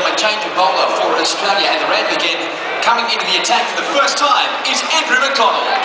gentlemen, change of bowler for Australia and the Randwick End coming into the attack for the first time is Andrew McDonald.